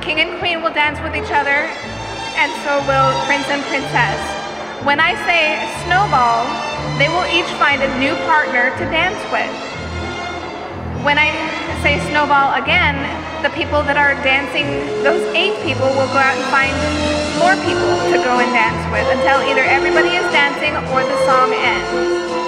king and queen will dance with each other, and so will prince and princess. When I say snowball, they will each find a new partner to dance with. When I say snowball again, the people that are dancing, those eight people will go out and find more people to go and dance with until either everybody is dancing or the song ends.